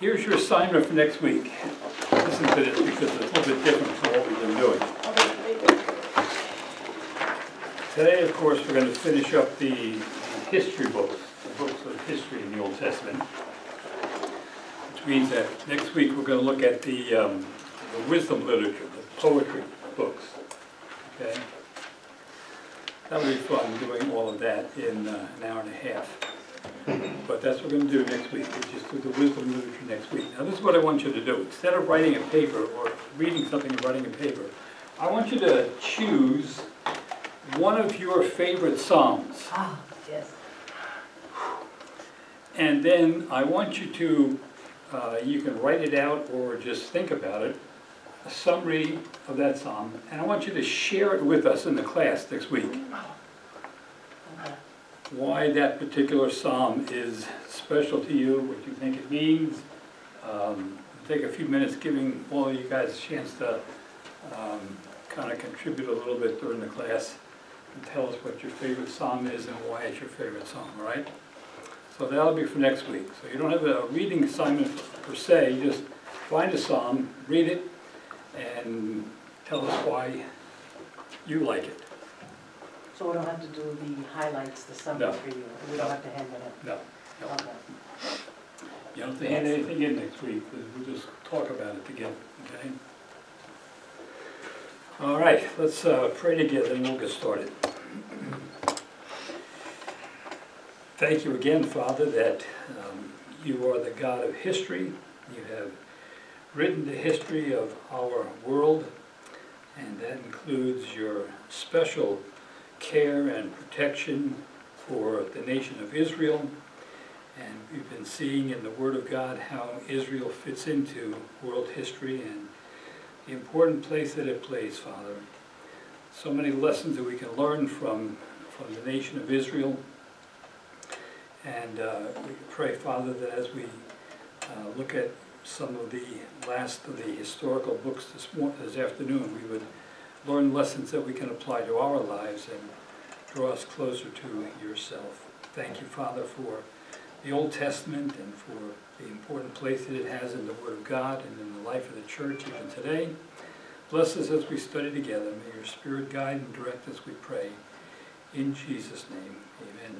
Here's your assignment for next week. Listen to this because it's a little bit different from what we've been doing. Today, of course, we're going to finish up the history books, the books of history in the Old Testament. Which means that next week, we're going to look at the um, the wisdom literature, the poetry books. Okay? That'll be fun, doing all of that in uh, an hour and a half. But that's what we're gonna do next week, we just do the wisdom literature next week. Now, this is what I want you to do, instead of writing a paper or reading something and writing a paper, I want you to choose one of your favorite psalms. Ah, yes. And then I want you to, uh, you can write it out or just think about it, a summary of that psalm, and I want you to share it with us in the class next week. Why that particular psalm is special to you, what you think it means. Um, Take a few minutes giving all of you guys a chance to kind of contribute a little bit during the class and tell us what your favorite psalm is and why it's your favorite psalm, right? So that'll be for next week. So you don't have a reading assignment per se, you just find a psalm, read it, and tell us why you like it. So we don't have to do the highlights, the No. summary for you? We don't have to hand it in? No, no. Okay. You don't have to hand anything in next week, we'll just talk about it together, okay? All right, let's uh, pray together and we'll get started. Thank you again, Father, that um, you are the God of history. You have written the history of our world, and that includes your special care and protection for the nation of Israel. And we've been seeing in the Word of God how Israel fits into world history and the important place that it plays, Father. So many lessons that we can learn from, from the nation of Israel. And uh, we pray, Father, that as we uh, look at some of the last of the historical books this this afternoon, we would learn lessons that we can apply to our lives and draw us closer to yourself. Thank you, Father, for the Old Testament and for the important place that it has in the Word of God and in the life of the church even today. Bless us as we study together. May your Spirit guide and direct us, we pray. In Jesus' name, amen.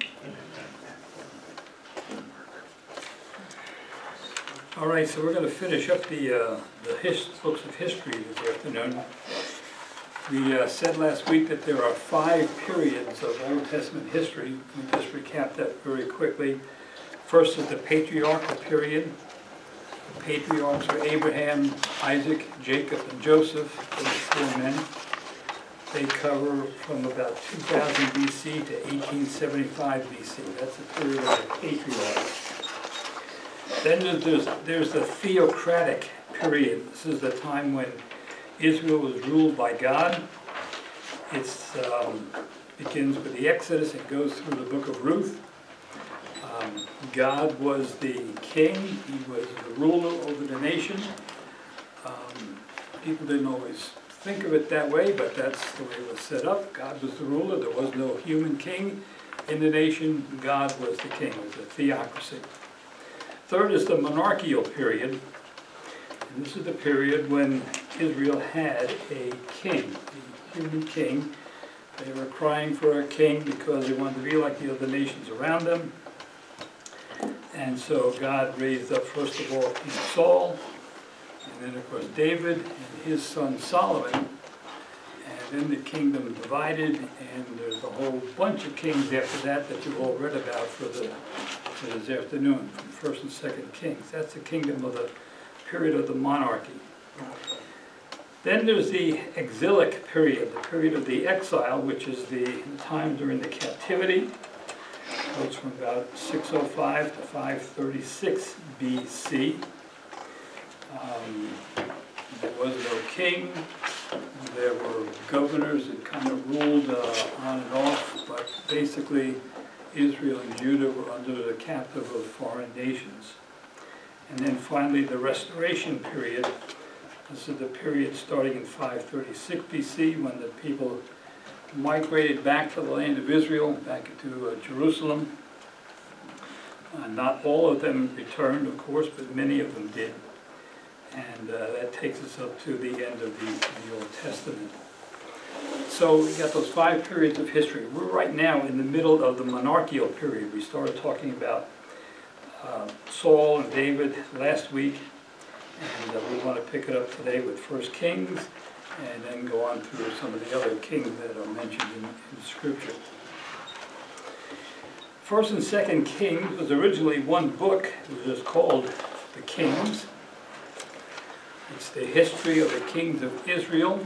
All right, so we're going to finish up the, uh, the books of history this afternoon. We uh, said last week that there are five periods of Old Testament history. We just recap that very quickly. First is the patriarchal period. The patriarchs are Abraham, Isaac, Jacob, and Joseph, those four men. They cover from about 2000 BC to 1875 BC. That's the period of the patriarchs. Then there's- there's, there's the theocratic period. This is the time when Israel was ruled by God. It um, begins with the Exodus, it goes through the book of Ruth. Um, God was the king, he was the ruler over the nation. Um, People didn't always think of it that way, but that's the way it was set up. God was the ruler, there was no human king in the nation, God was the king, it was a theocracy. Third is the monarchical period, and this is the period when Israel had a king, a human king. They were crying for a king because they wanted to be like the other nations around them. And so God raised up, first of all, King Saul, and then, of course, David and his son Solomon. And then the kingdom divided, and there's a whole bunch of kings after that that you've all read about for the, for this afternoon, from First and Second Kings. That's the kingdom of the period of the monarchy. Then there's the exilic period, the period of the exile, which is the time during the captivity. Goes from about 605 to 536 BC. Um, There was no king, there were governors that kind of ruled uh, on and off, but basically Israel and Judah were under the captive of foreign nations. And then finally, the restoration period. This is the period starting in 536 BC when the people migrated back to the land of Israel, back to uh, Jerusalem. Uh, Not all of them returned, of course, but many of them did. And uh, that takes us up to the end of the, the Old Testament. So we got those five periods of history. We're right now in the middle of the monarchical period. We started talking about uh, Saul and David last week, and uh, we want to pick it up today with First Kings, and then go on through some of the other kings that are mentioned in, in Scripture. First and Second Kings was originally one book. It was called the Kings. It's the history of the kings of Israel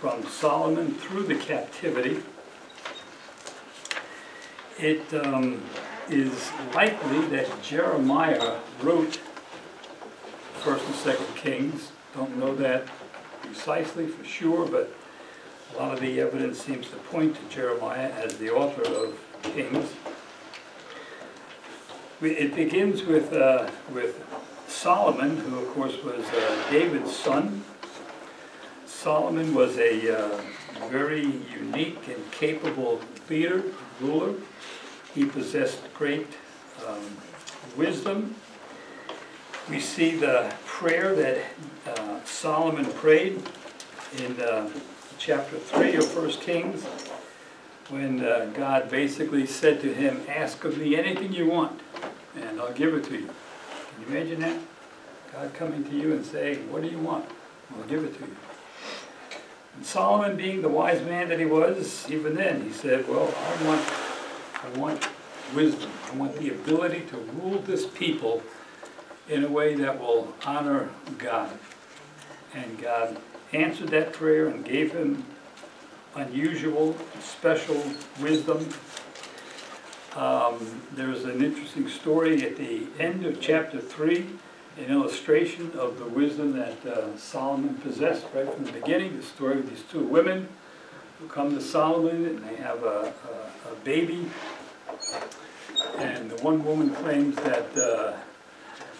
from Solomon through the captivity. It um, is likely that Jeremiah wrote First and Second Kings. Don't know that precisely for sure, but a lot of the evidence seems to point to Jeremiah as the author of Kings. It begins with, uh, with Solomon, who of course was uh, David's son. Solomon was a uh, very unique and capable leader, ruler. He possessed great um, wisdom. We see the prayer that uh, Solomon prayed in uh, chapter 3 of 1 Kings, when uh, God basically said to him, Ask of me anything you want, and I'll give it to you. Can you imagine that? God coming to you and saying, What do you want? I'll give it to you. And Solomon, being the wise man that he was, even then, he said, Well, I want, I want wisdom. I want the ability to rule this people in a way that will honor God. And God answered that prayer and gave him unusual, special wisdom. Um, there's an interesting story at the end of chapter 3, an illustration of the wisdom that uh, Solomon possessed right from the beginning. The story of these two women who come to Solomon and they have a, a, a baby. And the one woman claims that uh,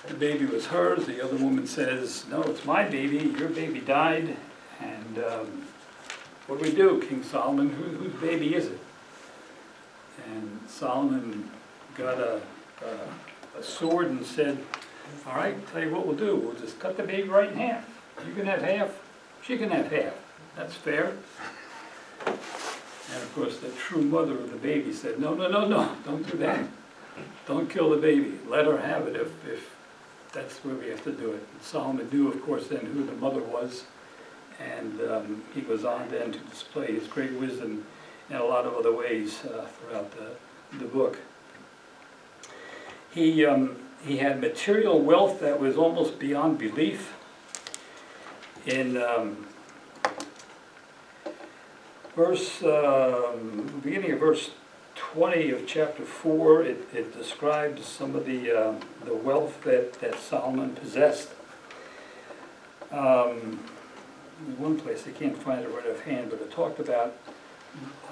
the baby was hers. The other woman says, no, it's my baby. Your baby died. And um, what do we do, King Solomon? Who, whose baby is it? And Solomon got a, a, a sword and said, all right, tell you what we'll do. We'll just cut the baby right in half. You can have half, she can have half. That's fair. And of course, the true mother of the baby said, no, no, no, no, don't do that. Don't kill the baby. Let her have it if, if that's where we have to do it. And Solomon knew, of course, then who the mother was. And um, he goes on then to display his great wisdom in a lot of other ways uh, throughout the, the book. He, um, he had material wealth that was almost beyond belief. In um, verse, um, beginning of verse 20 of chapter 4, it, it describes some of the, uh, the wealth that, that Solomon possessed. Um, one place, I can't find it right offhand, but it talked about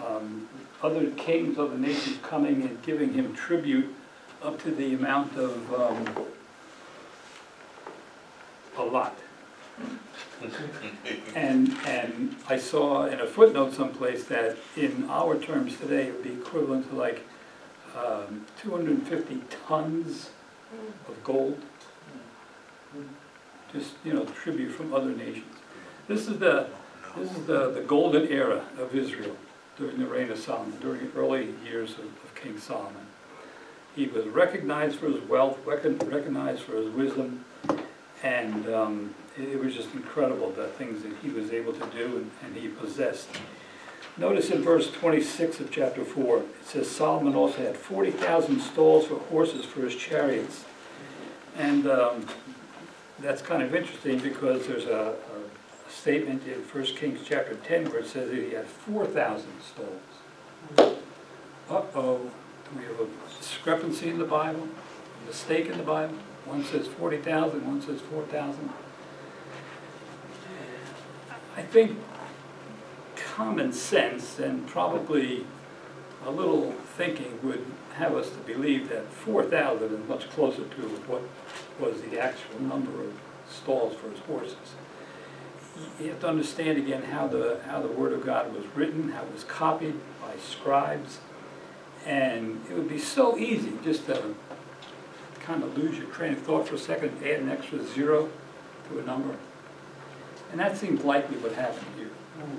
um, other kings, other nations coming and giving him tribute up to the amount of um, a lot. And, and I saw in a footnote someplace that in our terms today, it would be equivalent to like um, 250 tons of gold. Just, you know, tribute from other nations. This is the, this is the, the golden era of Israel during the reign of Solomon, during the early years of, of King Solomon. He was recognized for his wealth, recognized for his wisdom, and um, it, was just incredible the things that he was able to do and, and he possessed. Notice in verse 26 of chapter 4, it says Solomon also had 40,000 stalls for horses for his chariots. And um, that's kind of interesting because there's a, a statement in 1 Kings chapter 10 where it says that he had 4,000 stalls. Uh-oh, do we have a discrepancy in the Bible, a mistake in the Bible? One says 40,000, one says 4,000. I think common sense and probably a little thinking would have us to believe that 4,000 is much closer to what was the actual number of stalls for his horses. You have to understand again how the, how the Word of God was written, how it was copied by scribes, and it would be so easy just to kind of lose your train of thought for a second, add an extra zero to a number. And that seems likely what happened here.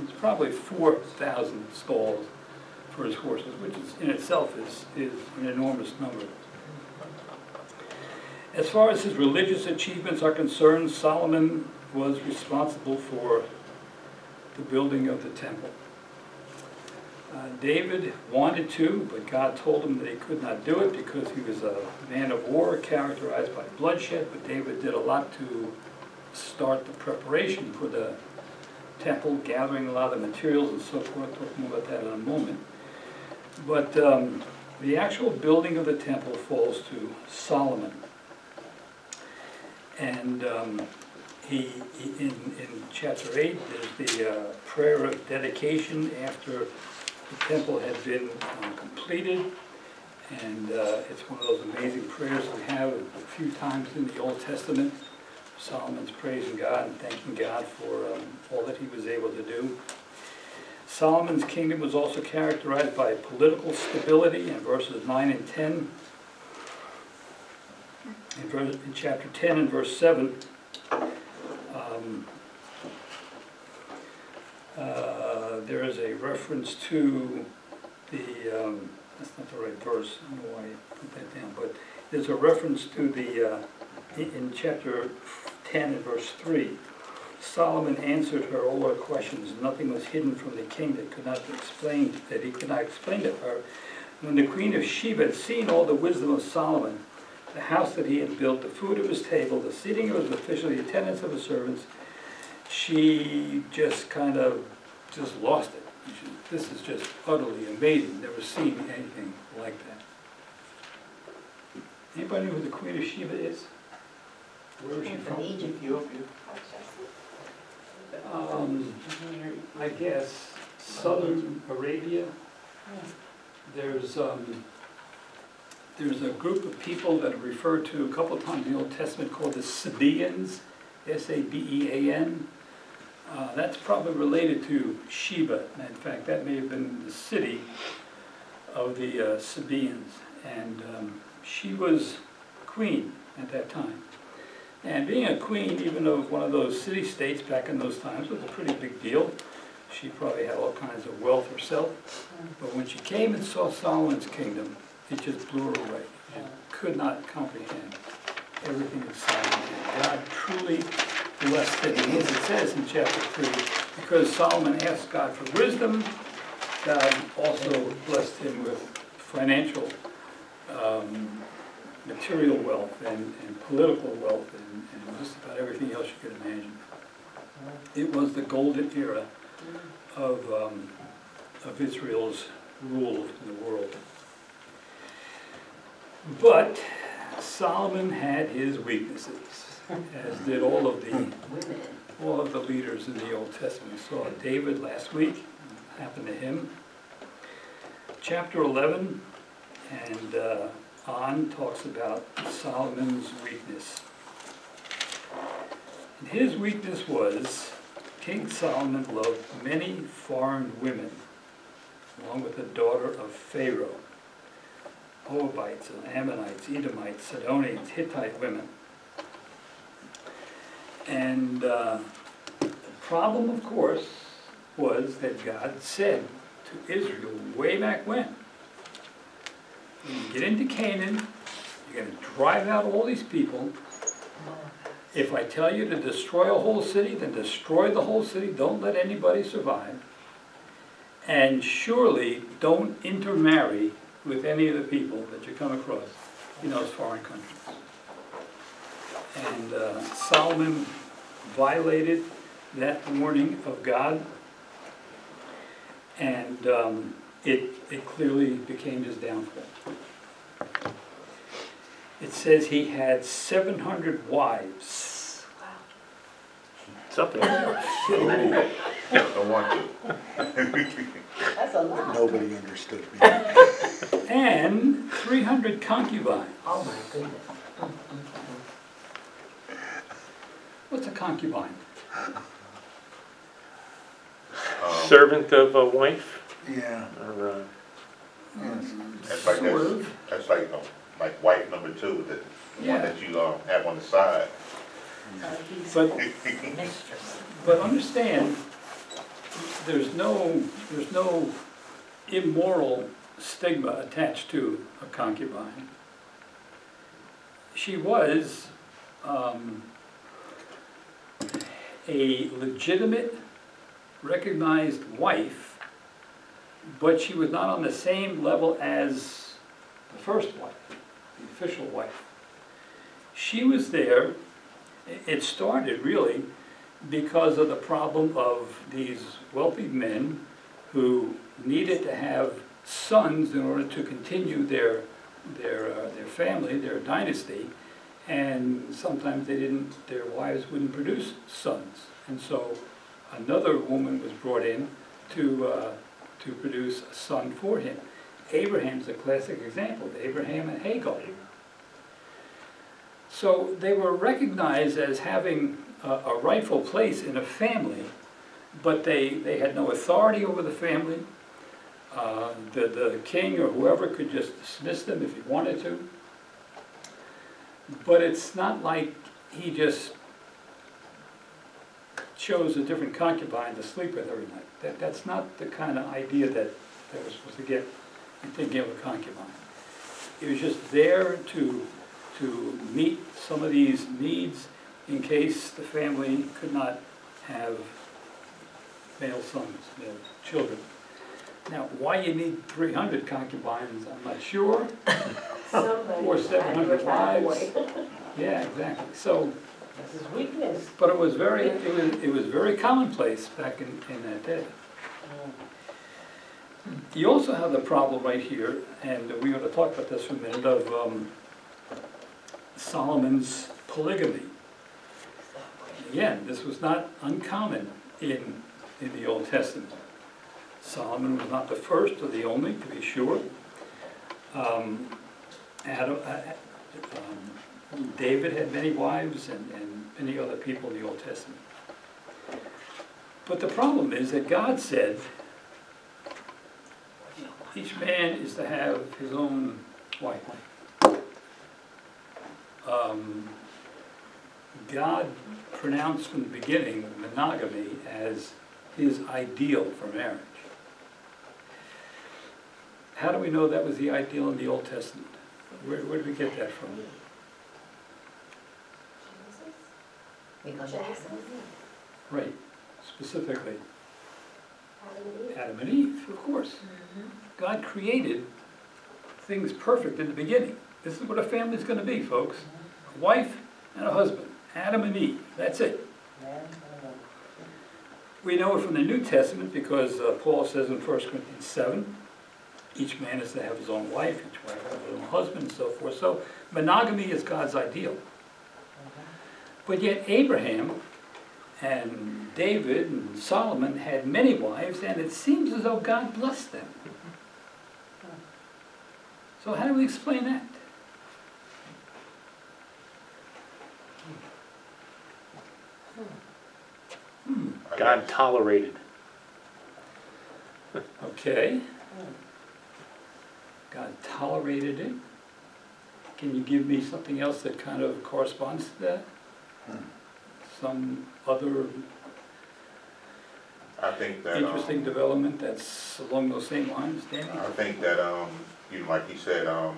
It's probably four thousand stalls for his horses, which is, in itself is, is an enormous number. As far as his religious achievements are concerned, Solomon was responsible for the building of the temple. Uh, David wanted to, but God told him that he could not do it because he was a man of war characterized by bloodshed, but David did a lot to start the preparation for the temple, gathering a lot of materials and so forth, We'll talk more about that in a moment. But um, the actual building of the temple falls to Solomon. And um, he, in, in chapter eight, there's the uh, prayer of dedication after the temple had been um, completed. And uh, it's one of those amazing prayers we have a few times in the Old Testament. Solomon's praising God and thanking God for um, all that he was able to do. Solomon's kingdom was also characterized by political stability in verses 9 and 10. In, verse, in chapter 10 and verse 7, um, uh, there is a reference to the, um, that's not the right verse, I don't know why I put that down, but there's a reference to the, uh, in chapter 10 and verse 3. Solomon answered her all her questions. Nothing was hidden from the king that could not be explained, that he could not explain to her. When the queen of Sheba had seen all the wisdom of Solomon, the house that he had built, the food of his table, the seating of his officials, the attendance of his servants, she just kind of just lost it. This is just utterly amazing. Never seen anything like that. Anybody know who the queen of Sheba is? Where is she from? Ethiopia. Um, I guess, southern Arabia. There's, um, there's a group of people that are referred to a couple of times in the Old Testament called the Sabaeans, S-A-B-E-A-N. Uh, that's probably related to Sheba. In fact, that may have been the city of the uh, Sabaeans. And um, she was queen at that time. And being a queen, even of one of those city-states back in those times, was a pretty big deal. She probably had all kinds of wealth herself. But when she came and saw Solomon's kingdom, it just blew her away. She could not comprehend everything that Solomon did. God truly blessed it. And as it says in chapter three, because Solomon asked God for wisdom, God also blessed him with financial um, material wealth and, and political wealth and, and just about everything else you could imagine. It was the golden era of, um, of Israel's rule in the world. But Solomon had his weaknesses, as did all of the, all of the leaders in the Old Testament. We saw David last week, happened to him. Chapter 11 and uh, on talks about Solomon's weakness. And his weakness was King Solomon loved many foreign women, along with the daughter of Pharaoh, Moabites, Ammonites, Edomites, Sidonians, Hittite women. And uh, the problem, of course, was that God said to Israel way back when, when you get into Canaan, you're gonna drive out all these people. If I tell you to destroy a whole city, then destroy the whole city, don't let anybody survive. And surely don't intermarry with any of the people that you come across in those foreign countries. And uh, Solomon violated that warning of God. And um, it, it clearly became his downfall. It says he had seven hundred wives. Wow. Something. I want to. That's a lot. Nobody understood me. And three hundred concubines. Oh, my goodness. What's a concubine? Um, Servant of a wife, Yeah, or, uh, yes. That's like Sort this, of. that's like, um, like wife number two, the Yeah. one that you, uh, have on the side. But, Mistress. but understand, there's no, there's no immoral stigma attached to a concubine. She was, um, a legitimate, recognized wife, but she was not on the same level as the first wife, the official wife. She was there, it started really because of the problem of these wealthy men who needed to have sons in order to continue their, their, uh, their family, their dynasty. And sometimes they didn't, their wives wouldn't produce sons. And so another woman was brought in to, uh, to produce a son for him. Abraham's a classic example, Abraham and Hagar. So they were recognized as having a, a rightful place in a family, but they, they had no authority over the family. Uh, the, the king or whoever could just dismiss them if he wanted to. But it's not like he just chose a different concubine to sleep with every night. That, that's not the kind of idea that, that we're supposed to get in thinking of a concubine. It was just there to, to meet some of these needs in case the family could not have male sons, male children. Now, why you need three hundred concubines, I'm not sure. Or 700 wives. find a way. Yeah, exactly. So, That's his weakness. but it was very, it was, it was very commonplace back in, in that day. You also have the problem right here, and we ought to talk about this for a minute, of um, Solomon's polygamy. Again, this was not uncommon in, in the Old Testament. Solomon was not the first or the only, to be sure. Um, Adam, uh, um, David had many wives and, and many other people in the Old Testament. But the problem is that God said, each man is to have his own wife. Um, God pronounced from the beginning monogamy as his ideal for marriage. How do we know that was the ideal in the Old Testament? Where, where did we get that from? Because Right, specifically, Adam and Eve, of course. God created things perfect in the beginning. This is what a family is gonna be, folks. A wife and a husband, Adam and Eve, that's it. We know it from the New Testament because uh, Paul says in 1 Corinthians 7, each man is to have his own wife, each wife have her own husband, and so forth. So monogamy is God's ideal. But yet Abraham and David and Solomon had many wives, and it seems as though God blessed them. So how do we explain that? Hmm, God tolerated. okay. God tolerated it. Can you give me something else that kind of corresponds to that? Some other I think that, um, interesting development that's along those same lines, Danny? I think that, um, you know, like you said, um,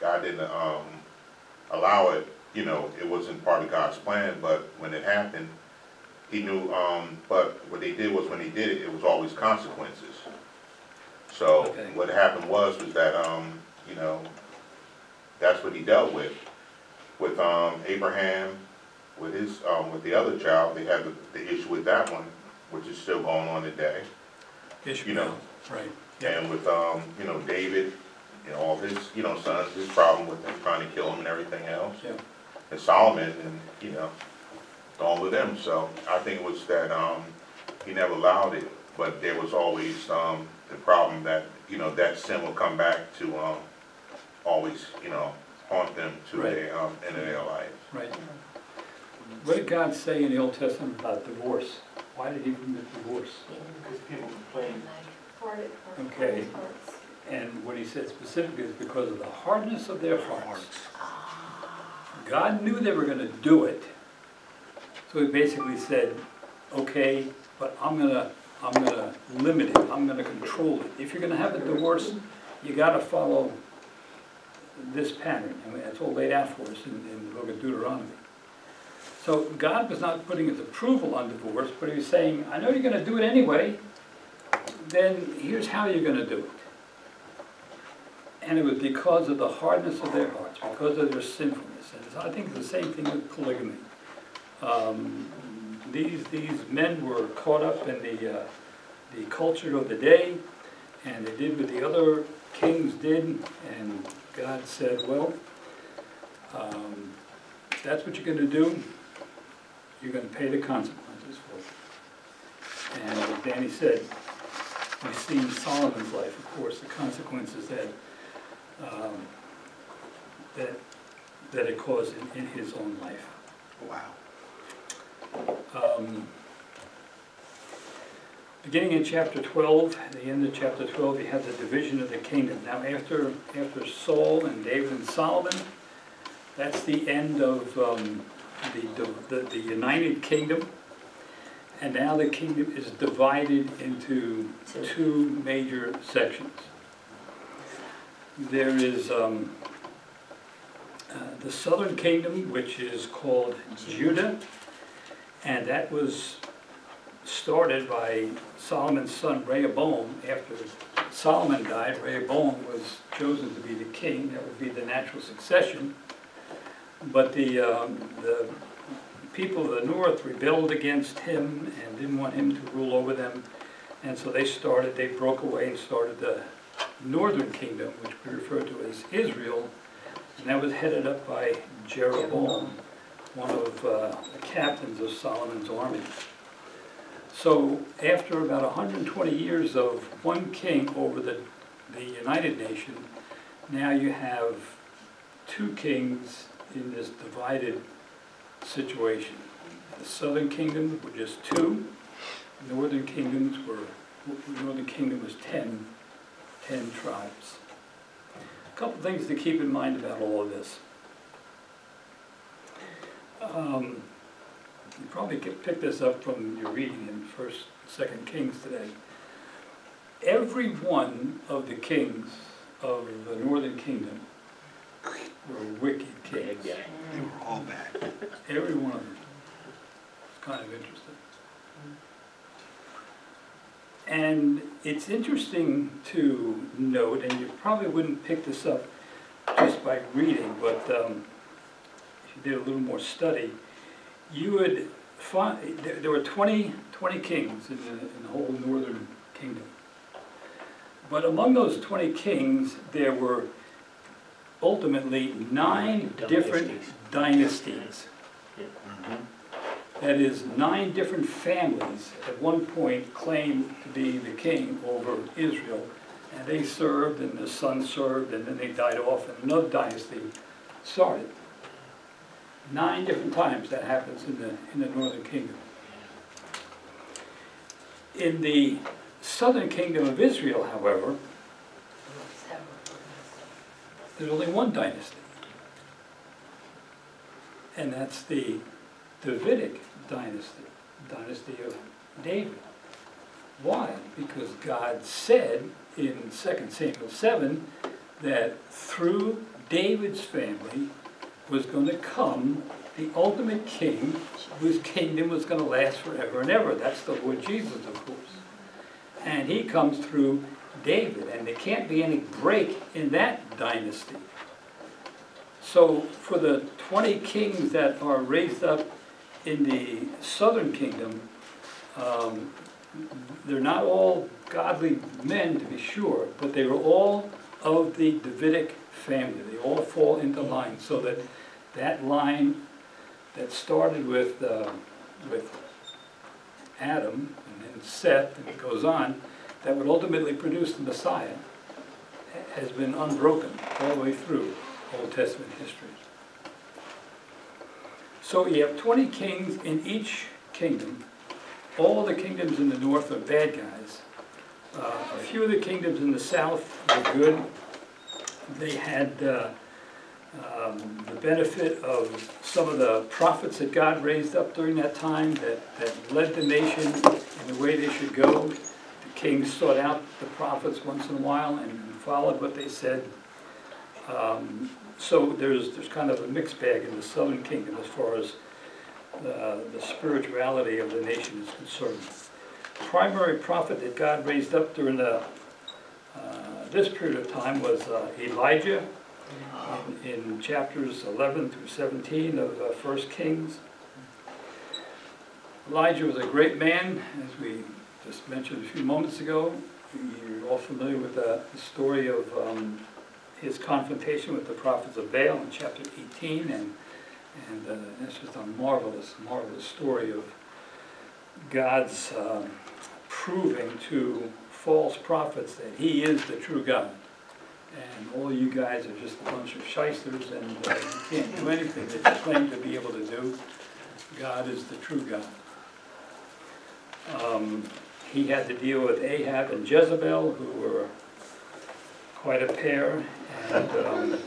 God didn't, um, allow it, you know, it wasn't part of God's plan, but when it happened, he knew, um, but what they did was when he did it, it was always consequences. So Okay. what happened was, was that, um, you know, that's what he dealt with. With, um, Abraham, with his, um, with the other child, they had the, the issue with that one, which is still going on today. Issue Ishmael, right. Yeah. And with, um, you know, David, and all his, you know, sons, his problem with them trying to kill him and everything else. Yeah. And Solomon and, you know, all of them, so I think it was that, um, he never allowed it, but there was always, um, the problem that, you know, that sin will come back to, um, always, you know, haunt them to Right. their, um, end of their life. Right. What did God say in the Old Testament about divorce? Why did he permit divorce? Because people complain. Okay. And what he said specifically is because of the hardness of their hearts. God knew they were gonna do it. So he basically said, okay, but I'm gonna, I'm gonna limit it, I'm gonna control it. If you're gonna have a divorce, you gotta follow this pattern. I mean, it's all laid out for us in, in the book of Deuteronomy. So God was not putting his approval on divorce, but he was saying, I know you're gonna do it anyway, then here's how you're gonna do it. And it was because of the hardness of their hearts, because of their sinfulness. And I think it's the same thing with polygamy. Um, These, these men were caught up in the, uh, the culture of the day, and they did what the other kings did, and God said, well, um, that's what you're gonna do, you're gonna pay the consequences for it. And as Danny said, we see in Solomon's life, of course, the consequences that, um, that, that it caused in, in his own life. Wow. Um, Beginning in chapter twelve, the end of chapter twelve, you have the division of the kingdom. Now, after, after Saul and David and Solomon, that's the end of um, the, the, the united kingdom. And now the kingdom is divided into two major sections. There is um, uh, the southern kingdom, which is called Judah, and that was started by Solomon's son Rehoboam. After Solomon died, Rehoboam was chosen to be the king. That would be the natural succession. But the, um, the people of the north rebelled against him and didn't want him to rule over them. And so they started, they broke away and started the northern kingdom, which we refer to as Israel. And that was headed up by Jeroboam, one of uh, the captains of Solomon's army. So after about 120 years of one king over the, the United Nation, now you have two kings in this divided situation. The southern kingdom were just two, northern kingdoms were, the northern kingdom was 10, 10 tribes. A Couple things to keep in mind about all of this. Um, You probably could pick this up from your reading in First, Second Kings today. Every one of the kings of the northern kingdom were wicked kings. They were all bad. Every one of them. It's kind of interesting. And it's interesting to note, and you probably wouldn't pick this up just by reading, but um, if you did a little more study, you would find, there, there were 20, 20 kings in the, in the whole northern kingdom. But among those 20 kings, there were ultimately nine different dynasties. That is, nine different families at one point claimed to be the king over Israel. And they served, and the son served, and then they died off, and another dynasty started. Nine different times that happens in the, in the northern kingdom. In the southern kingdom of Israel, however, there's only one dynasty. And that's the Davidic dynasty, dynasty of David. Why? Because God said in 2 Samuel 7 that through David's family was going to come the ultimate king whose kingdom was going to last forever and ever. That's the Lord Jesus, of course. And he comes through David, and there can't be any break in that dynasty. So for the 20 kings that are raised up in the southern kingdom, um, they're not all godly men to be sure, but they were all of the Davidic family. They all fall into line, so that that line that started with, uh, with Adam and then Seth, and it goes on, that would ultimately produce the Messiah, has been unbroken all the way through Old Testament history. So you have 20 kings in each kingdom. All the kingdoms in the north are bad guys. Uh, A few of the kingdoms in the south are good, they had uh, um, the benefit of some of the prophets that God raised up during that time that, that led the nation in the way they should go. Kings sought out the prophets once in a while and followed what they said. Um, So there's, there's kind of a mixed bag in the southern kingdom as far as the, the spirituality of the nation is concerned. The Primary prophet that God raised up during the, uh, this period of time was uh, Elijah in, in chapters 11 through 17 of uh, First Kings. Elijah was a great man, as we just mentioned a few moments ago. You're all familiar with the, the story of um, his confrontation with the prophets of Baal in chapter 18, and and uh, it's just a marvelous, marvelous story of God's um, proving to false prophets that He is the true God. And all you guys are just a bunch of shysters and uh, you can't do anything that you claim to be able to do. God is the true God. Um, He had to deal with Ahab and Jezebel, who were quite a pair. And um,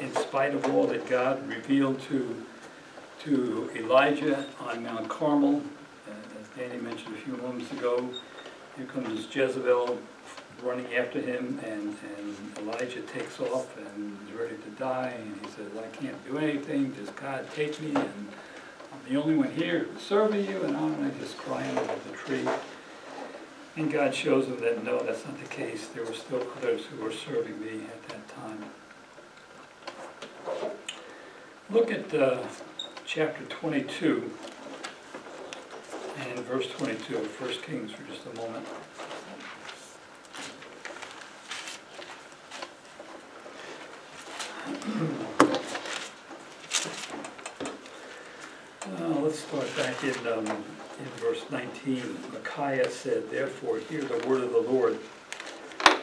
in spite of all that God revealed to, to Elijah on Mount Carmel, uh, as Danny mentioned a few moments ago, here comes Jezebel running after him, and, and Elijah takes off and is ready to die, and he says, I can't do anything, does God take me, and The only one here serving you, and I'm like just crying under the tree. And God shows him that, no, that's not the case, there were still others who were serving me at that time. Look at uh, chapter 22 and verse 22 of 1 Kings for just a moment. Uh, Let's start back in, um, in verse 19. Micaiah said, Therefore hear the word of the Lord.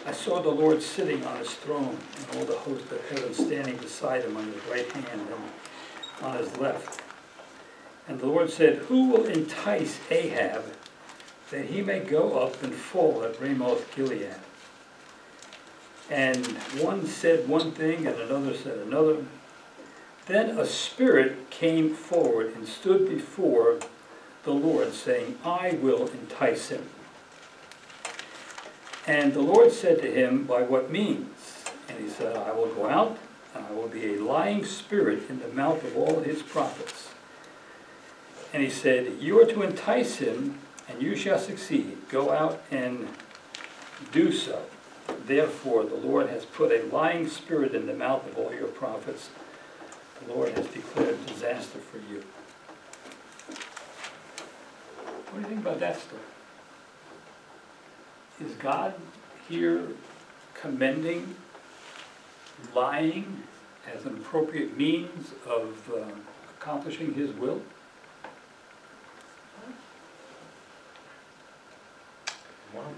I saw the Lord sitting on his throne, and all the host of heaven standing beside him on his right hand and on his left. And the Lord said, Who will entice Ahab that he may go up and fall at Ramoth Gilead? And one said one thing, and another said another. Then a spirit came forward and stood before the Lord, saying, I will entice him. And the Lord said to him, By what means? And he said, I will go out, and I will be a lying spirit in the mouth of all his prophets. And he said, You are to entice him, and you shall succeed. Go out and do so. Therefore, the Lord has put a lying spirit in the mouth of all your prophets. Lord has declared disaster for you. What do you think about that story? Is God here commending lying as an appropriate means of uh, accomplishing his will? Well,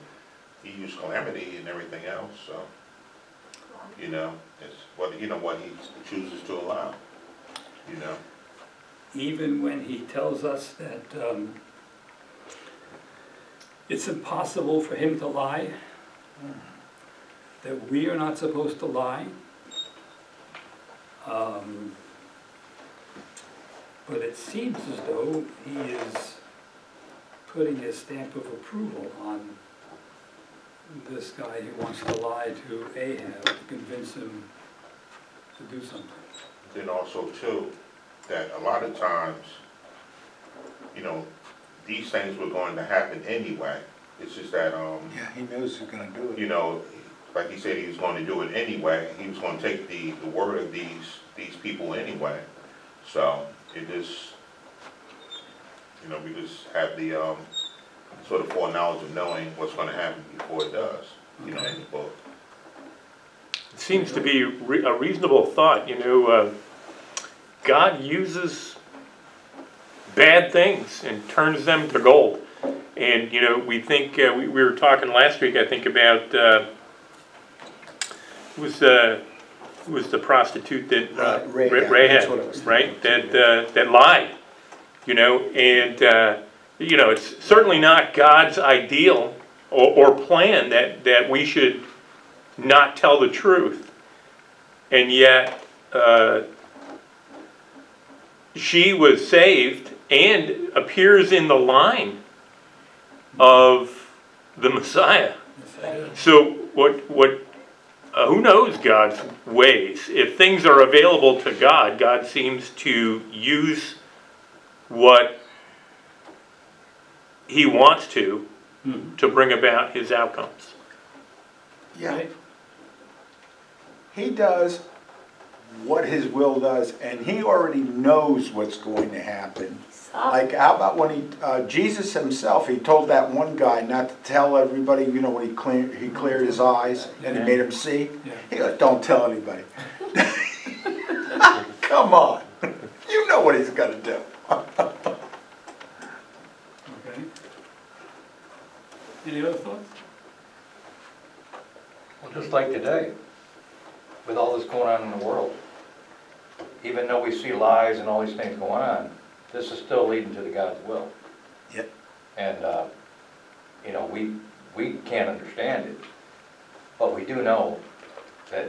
he used calamity and everything else, so, you know, it's what, you know, what he chooses to allow, you know. Even when he tells us that um, it's impossible for him to lie, that we are not supposed to lie. Um, But it seems as though he is putting his stamp of approval on this guy who wants to lie to Ahab to convince him to do something. Then also too, that a lot of times, you know, these things were going to happen anyway. It's just that, um, Yeah, he knows he's gonna do it. you know, like he said he was going to do it anyway. He was going to take the, the word of these, these people anyway. So it just, you know, we just have the, um, sort of foreknowledge of knowing what's going to happen before it does, you know, in the book. Seems to be re- a reasonable thought, you know, uh, God uses bad things and turns them to gold. And, you know, we think, uh, we, we were talking last week, I think, about, uh, who was, uh, was the prostitute that, uh, Ra- Rahab, that's what Rahab, right, that, uh, that lied, you know, and, uh, you know, it's certainly not God's ideal or, or plan that, that we should not tell the truth. And yet, uh, she was saved and appears in the line of the Messiah. So what, what, uh, who knows God's ways? If things are available to God, God seems to use what he wants to, Mhm. to bring about his outcomes. Yeah, Right? He does what his will does, and he already knows what's going to happen. Stop. Like, how about when he, uh, Jesus himself, he told that one guy not to tell everybody, you know, when he cleared, he cleared his eyes and he made him see? Yeah. He goes, don't tell anybody. Come on, you know what he's gonna do. Okay. Any other thoughts? Well, just like today, with all this going on in the world, even though we see lies and all these things going on, this is still leading to the God's will. Yep. And, uh, you know, we, we can't understand it, but we do know that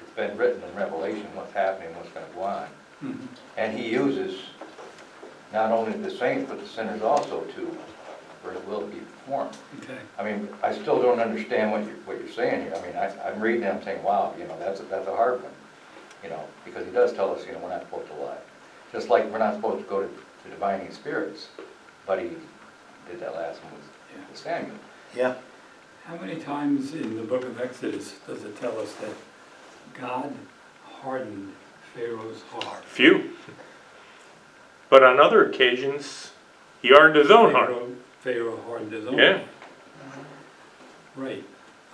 it's been written in Revelation what's happening, what's gonna go on. Mhm. And he uses not only the saints, but the sinners also to, for his will to be performed. Okay. I mean, I still don't understand what you're, what you're saying here. I mean, I, I'm reading it, I'm saying, wow, you know, that's, a- that's a hard one. You know, because he does tell us, you know, we're not supposed to lie. Just like we're not supposed to go to, to divining spirits, but he did that last one with- with Samuel. Yeah, How many times in the book of Exodus does it tell us that God hardened Pharaoh's heart? Few. But on other occasions, he hardened his own heart. Pharaoh- Pharaoh hardened his own Yeah. Right.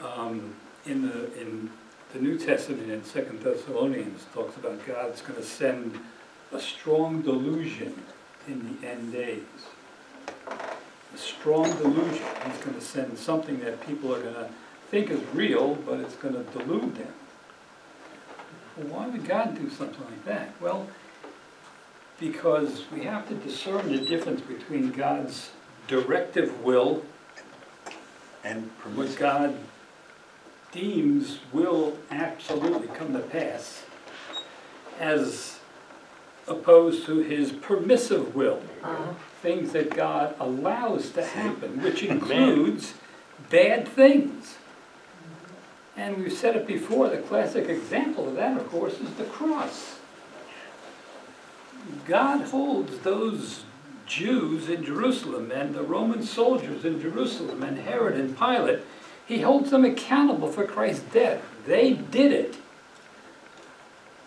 Um, In the, in the New Testament, in Second Thessalonians, talks about God's gonna send a strong delusion in the end days. A strong delusion. He's gonna send something that people are gonna think is real, but it's gonna delude them. Well, why would God do something like that? Well, because we have to discern the difference between God's directive will, and what permissive. God deems will absolutely come to pass, as opposed to his permissive will, Uh-huh. things that God allows to happen, which includes bad things. And we've said it before, the classic example of that, of course, is the cross. God holds those Jews in Jerusalem and the Roman soldiers in Jerusalem and Herod and Pilate, he holds them accountable for Christ's death. They did it.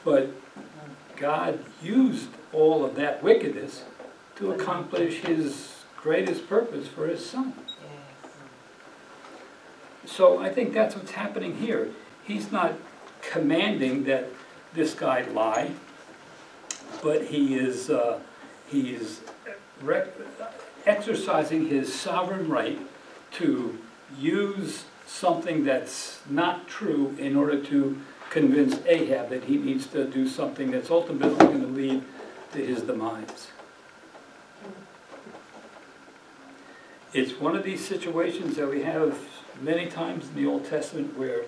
But God used all of that wickedness to accomplish his greatest purpose for his son. So I think that's what's happening here. He's not commanding that this guy lie, but he is, uh, he is exercising his sovereign right to use something that's not true in order to convince Ahab that he needs to do something that's ultimately going to lead to his demise. It's one of these situations that we have many times in the Old Testament where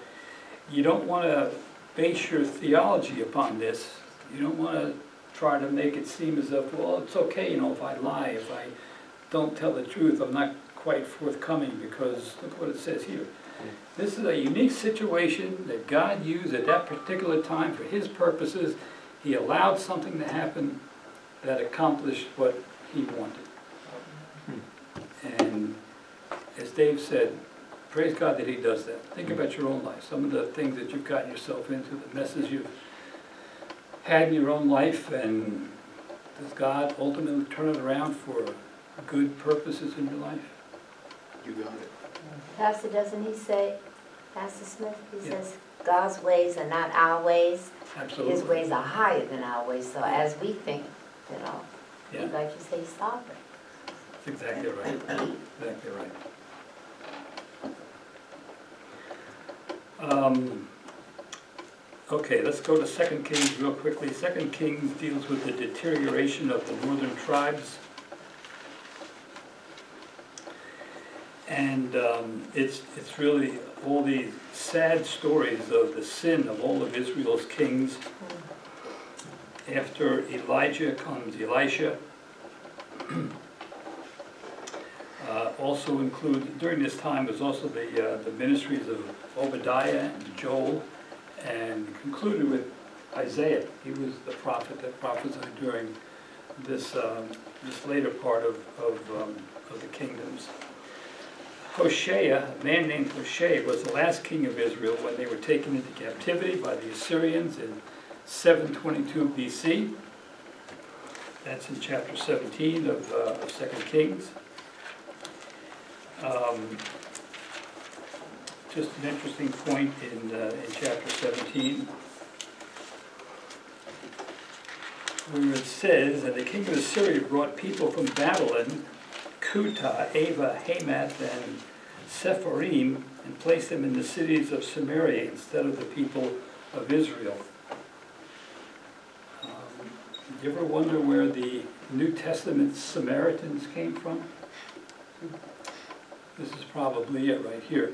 you don't want to base your theology upon this. You don't want to try to make it seem as if, well, it's okay, you know, if I lie, if I don't tell the truth, I'm not quite forthcoming because look what it says here. This is a unique situation that God used at that particular time for His purposes. He allowed something to happen that accomplished what He wanted. And as Dave said, praise God that He does that. Think about your own life, some of the things that you've gotten yourself into, the messes you've had in your own life, and does God ultimately turn it around for good purposes in your life? You got it. Pastor, doesn't he say, Pastor Smith, he Yeah. says, God's ways are not our ways, Absolutely. his ways are higher than our ways, so as we think, you know, Yeah, like you say, stop it. that's exactly right, exactly right. Um, Okay, let's go to Second Kings real quickly. Second Kings deals with the deterioration of the northern tribes. And um, it's, it's really all these sad stories of the sin of all of Israel's kings. After Elijah comes Elisha. Uh, Also include, during this time was also the, uh, the ministries of Obadiah and Joel, and concluded with Isaiah. He was the prophet that prophesied during this, um, this later part of, of, um, of the kingdoms. Hoshea, a man named Hoshea, was the last king of Israel when they were taken into captivity by the Assyrians in 722 BC. That's in chapter 17 of, uh, of Second Kings. Um, Just an interesting point in, uh, in chapter 17. Where it says, and the king of Assyria brought people from Babylon, Cuthah, Avva, Hamath, and Sepharim, and placed them in the cities of Samaria instead of the people of Israel. Um, Do you ever wonder where the New Testament Samaritans came from? This is probably it right here.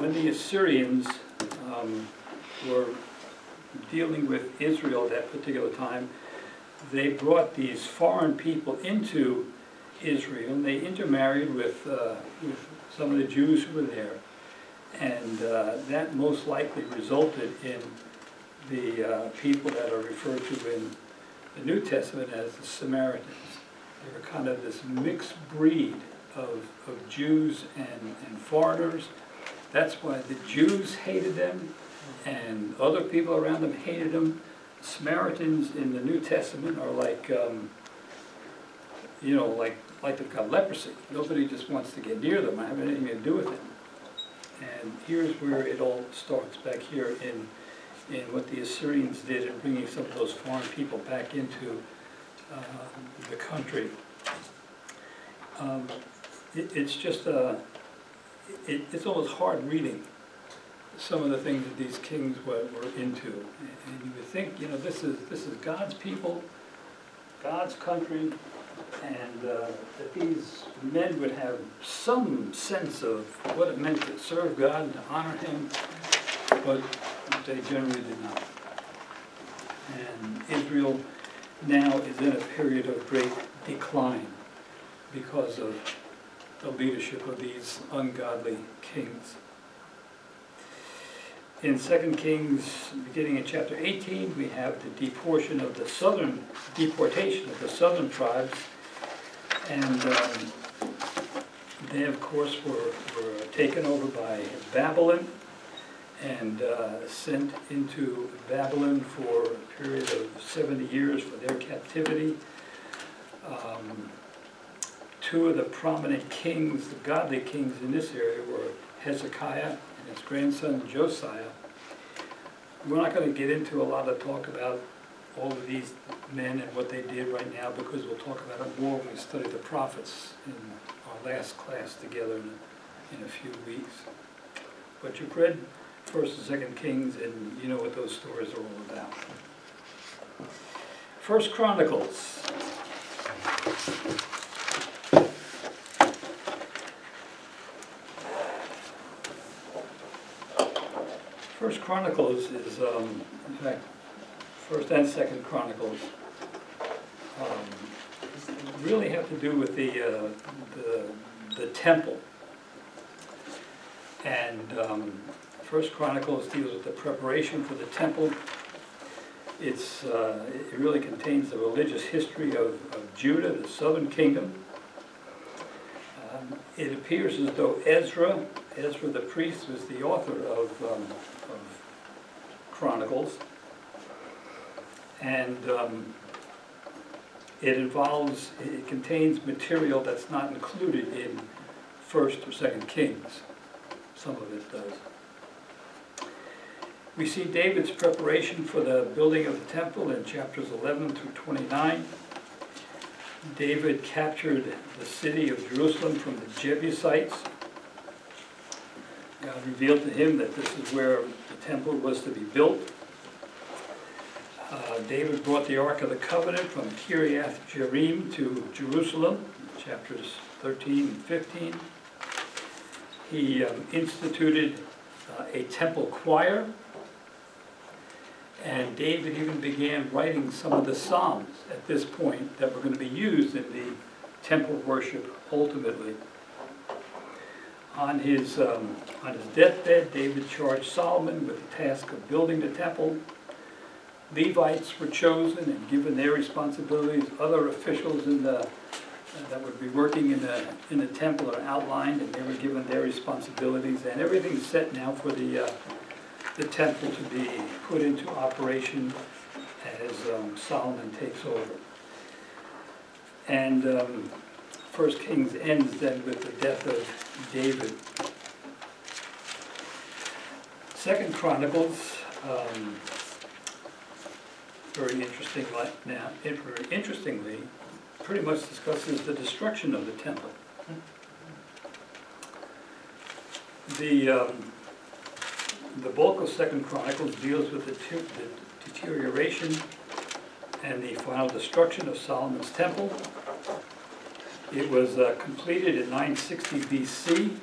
When the Assyrians um, were dealing with Israel at that particular time, they brought these foreign people into Israel, and they intermarried with, uh, with some of the Jews who were there. And uh, that most likely resulted in the uh, people that are referred to in the New Testament as the Samaritans. They were kind of this mixed breed of, of Jews and, and foreigners. That's why the Jews hated them, and other people around them hated them. Samaritans in the New Testament are like, um, you know, like, like they've got leprosy. Nobody just wants to get near them, I have anything to do with them. And here's where it all starts, back here in, in what the Assyrians did in bringing some of those foreign people back into uh, the country. Um, it, it's just, uh, it, it's almost hard reading some of the things that these kings were, were into. And you would think, you know, this is, this is God's people, God's country, and uh, that these men would have some sense of what it meant to serve God and to honor Him, but they generally did not. And Israel now is in a period of great decline because of the leadership of these ungodly kings. In 2 Kings, beginning in chapter 18, we have the deportation of the southern, deportation of the southern tribes. And um, they, of course, were, were taken over by Babylon and uh, sent into Babylon for a period of 70 years for their captivity. Um, two of the prominent kings, the godly kings in this area were Hezekiah and his grandson Josiah. We're not going to get into a lot of talk about all of these men and what they did right now because we'll talk about it more when we study the prophets in our last class together in a, in a few weeks. But you've read First and Second Kings and you know what those stories are all about. First Chronicles. First Chronicles is, um, in fact, First and Second Chronicles um, really have to do with the, uh, the, the temple. And um, First Chronicles deals with the preparation for the temple. It's, uh, it really contains the religious history of, of Judah, the southern kingdom. Um, It appears as though Ezra, Ezra the priest, was the author of, um, of Chronicles. And um, it involves, it contains material that's not included in First or Second Kings. Some of it does. We see David's preparation for the building of the temple in chapters 11 through 29. David captured the city of Jerusalem from the Jebusites. God revealed to him that this is where temple was to be built. Uh, David brought the Ark of the Covenant from Kiriath Jearim to Jerusalem, chapters 13 and 15. He um, instituted uh, a temple choir. And David even began writing some of the psalms at this point that were going to be used in the temple worship ultimately. On his, um, on his deathbed, David charged Solomon with the task of building the temple. Levites were chosen and given their responsibilities. Other officials in the, that would be working in the, in the temple are outlined and they were given their responsibilities. And everything's set now for the, uh, the temple to be put into operation as um, Solomon takes over. And um, First Kings ends then with the death of David. Second Chronicles, um, very interesting, now, very interestingly, pretty much discusses the destruction of the temple. The, um, the bulk of Second Chronicles deals with the the deterioration and the final destruction of Solomon's temple. It was uh, completed in 960 BC,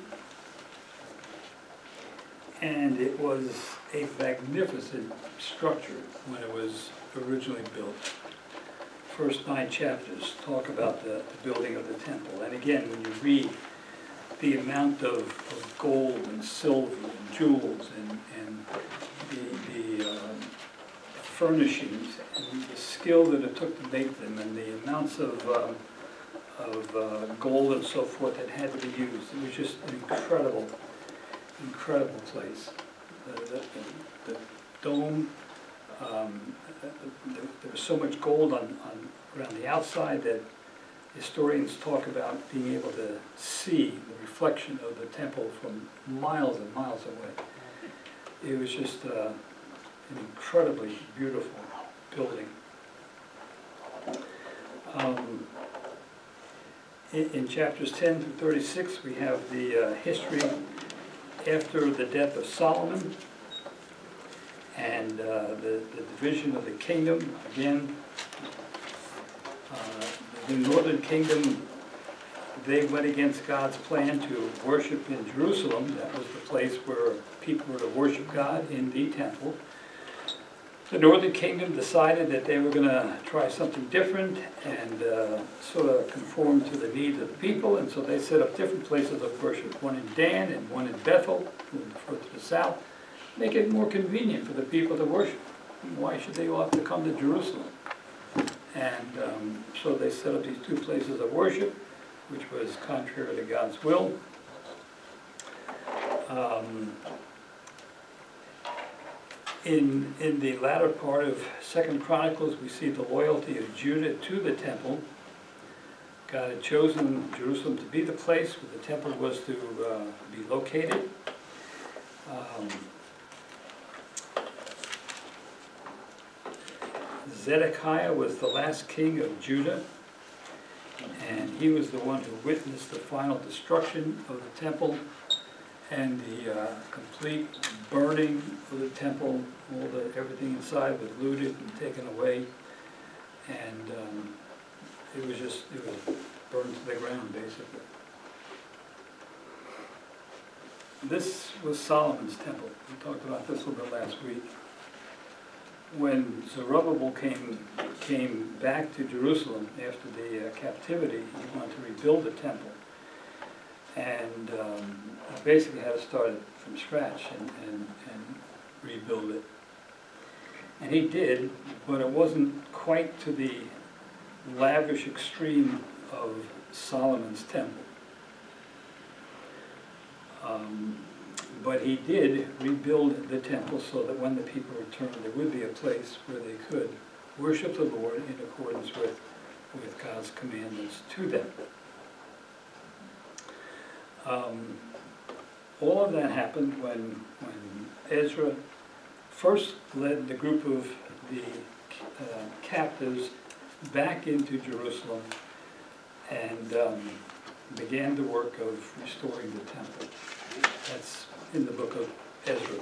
and it was a magnificent structure when it was originally built. First nine chapters talk about the, the building of the temple, and again, when you read the amount of, of gold and silver and jewels and, and the, the um, furnishings and the skill that it took to make them and the amounts of, um, of uh, gold and so forth that had to be used. It was just an incredible, incredible place. The, the, the- dome, um, the- there was so much gold on, on, around the outside that historians talk about being able to see the reflection of the temple from miles and miles away. It was just uh, an incredibly beautiful building. Um, In, in chapters ten through thirty-six, we have the uh, history after the death of Solomon and uh, the, the division of the kingdom, again. uh, The northern kingdom, they went against God's plan to worship in Jerusalem. That was the place where people were to worship God in the temple. The northern kingdom decided that they were gonna try something different and uh, sort of conform to the needs of the people, and so they set up different places of worship, one in Dan and one in Bethel, further to the south, make it more convenient for the people to worship. Why should they all have to come to Jerusalem? And um, so they set up these two places of worship, which was contrary to God's will. Um, In, in the latter part of Second Chronicles, we see the loyalty of Judah to the temple. God had chosen Jerusalem to be the place where the temple was to uh, be located. Um, Zedekiah was the last king of Judah, and he was the one who witnessed the final destruction of the temple and the uh, complete burning of the temple, all the, everything inside was looted and taken away. And um, it was just, it was burned to the ground, basically. This was Solomon's temple. We talked about this a little bit last week. When Zerubbabel came, came back to Jerusalem after the uh, captivity, he wanted to rebuild the temple. And um, basically had to start it from scratch and, and, and rebuild it. And he did, but it wasn't quite to the lavish extreme of Solomon's temple. Um, But he did rebuild the temple so that when the people returned, there would be a place where they could worship the Lord in accordance with, with God's commandments to them. Um, All of that happened when, when Ezra first led the group of the uh, captives back into Jerusalem and um, began the work of restoring the temple. That's in the book of Ezra.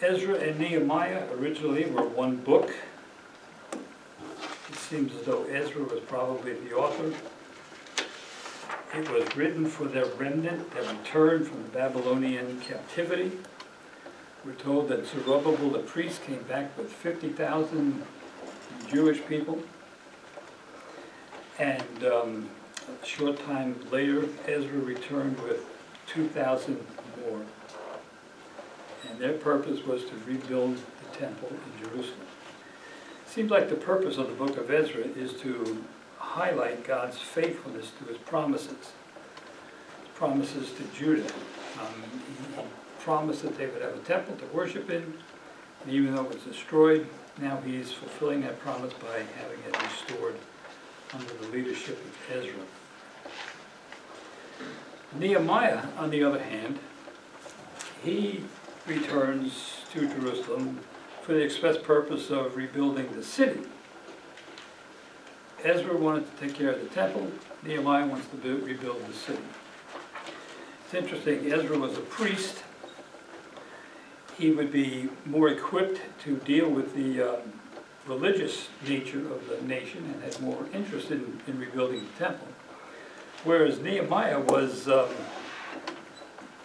Ezra and Nehemiah originally were one book. It seems as though Ezra was probably the author. It was written for their remnant that returned from the Babylonian captivity. We're told that Zerubbabel the priest came back with fifty thousand Jewish people. And um, a short time later, Ezra returned with two thousand more. And their purpose was to rebuild the temple in Jerusalem. Seems like the purpose of the book of Ezra is to highlight God's faithfulness to his promises. His promises to Judah. Um, he he promised that they would have a temple to worship in, and even though it was destroyed, now he's fulfilling that promise by having it restored under the leadership of Ezra. Nehemiah, on the other hand, he returns to Jerusalem for the express purpose of rebuilding the city. Ezra wanted to take care of the temple, Nehemiah wants to bu- rebuild the city. It's interesting, Ezra was a priest. He would be more equipped to deal with the um, religious nature of the nation and had more interest in, in rebuilding the temple. Whereas Nehemiah was, um,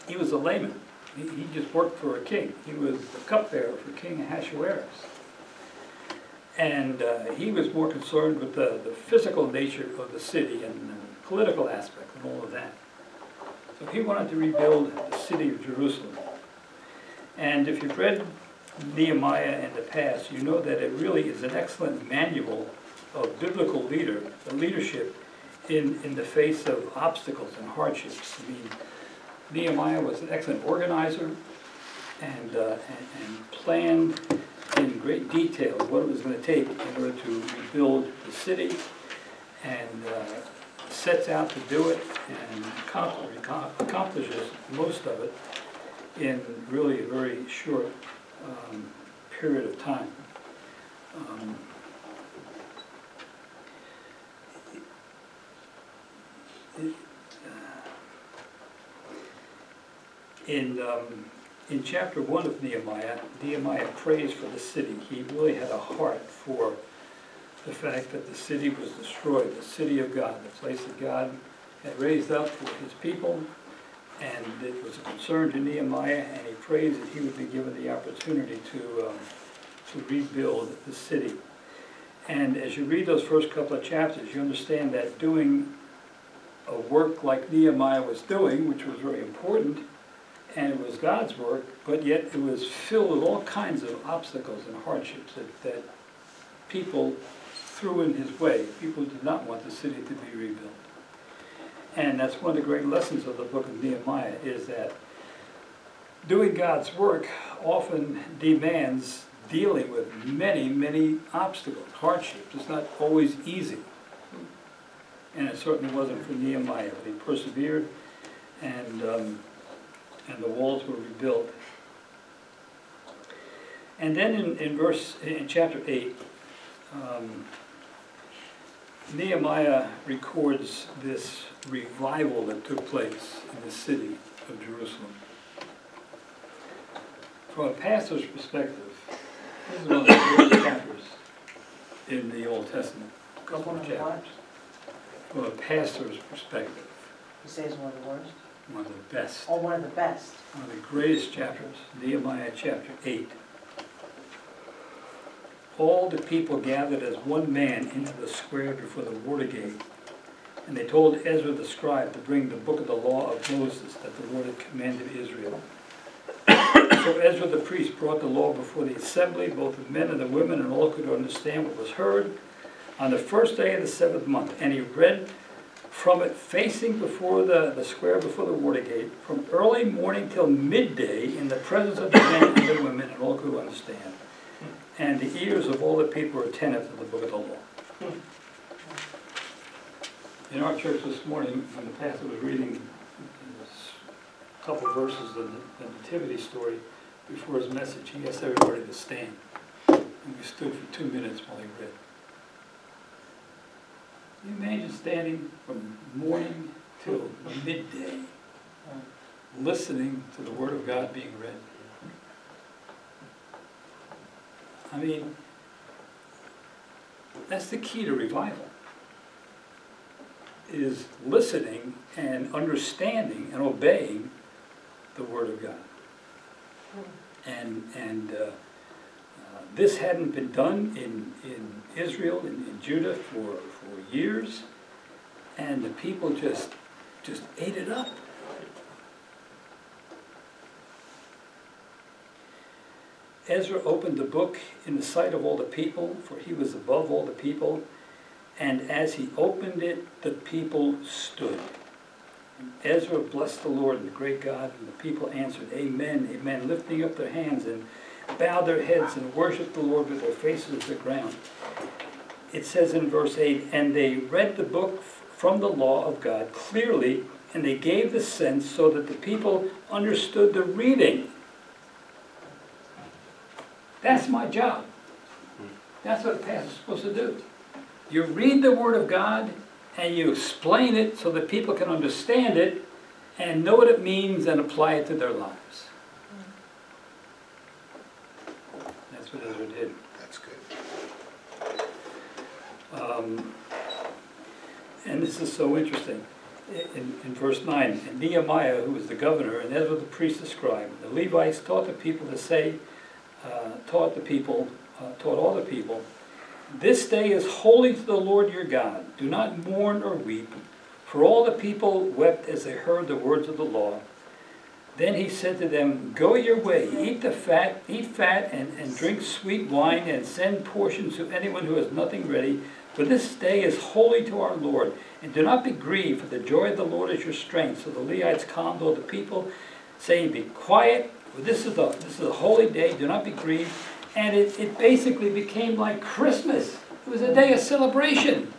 he was a layman. He, he just worked for a king. He was a cupbearer for King Ahasuerus. And uh, he was more concerned with the, the physical nature of the city and the political aspect and all of that. So he wanted to rebuild the city of Jerusalem. And if you've read Nehemiah in the past, you know that it really is an excellent manual of biblical leader, leadership in, in the face of obstacles and hardships. I mean, Nehemiah was an excellent organizer and, uh, and, and planned in great detail what it was going to take in order to rebuild the city and uh, sets out to do it and accomplishes most of it in really a very short um, period of time. Um, it, uh, In, um, in chapter one of Nehemiah, Nehemiah prays for the city. He really had a heart for the fact that the city was destroyed, the city of God, the place that God had raised up for his people. And it was a concern to Nehemiah, and he prays that he would be given the opportunity to, um, to rebuild the city. And as you read those first couple of chapters, you understand that doing a work like Nehemiah was doing, which was very important, and it was God's work, but yet it was filled with all kinds of obstacles and hardships that, that people threw in his way. People did not want the city to be rebuilt. And that's one of the great lessons of the book of Nehemiah is that doing God's work often demands dealing with many, many obstacles, hardships. It's not always easy. And it certainly wasn't for Nehemiah, but he persevered and, um, and the walls were rebuilt. And then in, in verse, in chapter eight, um, Nehemiah records this revival that took place in the city of Jerusalem. From a pastor's perspective, this is one of the greatest chapters in the Old Testament. Couple of of chapters. From a pastor's perspective, He says one of the worst, one of the best, or one of the best. one of the greatest chapters, Nehemiah chapter eight. All the people gathered as one man into the square before the water gate. And they told Ezra the scribe to bring the book of the law of Moses that the Lord had commanded Israel. So Ezra the priest brought the law before the assembly, both the men and the women, and all could understand what was heard on the first day of the seventh month. And he read from it facing before the, the square before the water gate, from early morning till midday, in the presence of the men and the women, and all could understand. And the ears of all the people are attentive to the book of the law. In our church this morning, when the pastor was reading a couple verses of the the nativity story before his message, he asked everybody to stand. And we stood for two minutes while he read. You imagine standing from morning till midday, listening to the Word of God being read? I mean, that's the key to revival. is listening and understanding and obeying the Word of God. And, and uh, this hadn't been done in, in Israel, in, in Judah for, for years, and the people just, just ate it up. Ezra opened the book in the sight of all the people, for he was above all the people, and as he opened it, the people stood. And Ezra blessed the Lord the great God, and the people answered, Amen, Amen, lifting up their hands and bowed their heads and worship the Lord with their faces to the ground. It says in verse 8, And they read the book from the law of God clearly, and they gave the sense so that the people understood the reading. That's my job. That's what a pastor's supposed to do. You read the Word of God and you explain it so that people can understand it and know what it means and apply it to their lives. That's what Ezra did. That's good. Um, And this is so interesting. In, in verse 9, and Nehemiah, who was the governor, and Ezra the priest the scribe, the Levites taught the people to say, uh, taught the people, uh, taught all the people, This day is holy to the Lord your God. Do not mourn or weep. For all the people wept as they heard the words of the law. Then he said to them, Go your way, eat the fat, eat fat, and, and drink sweet wine, and send portions to anyone who has nothing ready. For this day is holy to our Lord. And do not be grieved, for the joy of the Lord is your strength. So the Levites calmed all the people, saying, Be quiet, for this is a this is a holy day. Do not be grieved. And it, it basically became like Christmas. It was a day of celebration.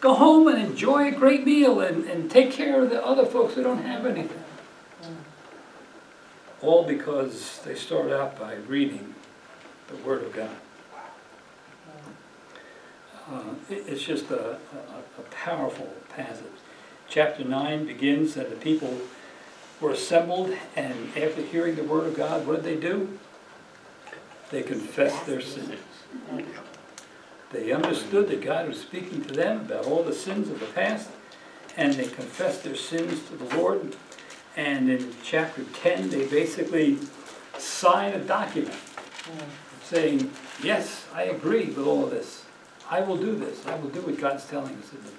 Go home and enjoy a great meal and, and take care of the other folks who don't have anything. All because they start out by reading the Word of God. Uh, It's just a, a, a powerful passage. Chapter nine begins that the people were assembled, and after hearing the Word of God, what did they do? They confessed their sins. They understood that God was speaking to them about all the sins of the past, and they confessed their sins to the Lord. And in chapter 10, they basically sign a document saying, Yes, I agree with all of this. I will do this. I will do what God's telling us to do.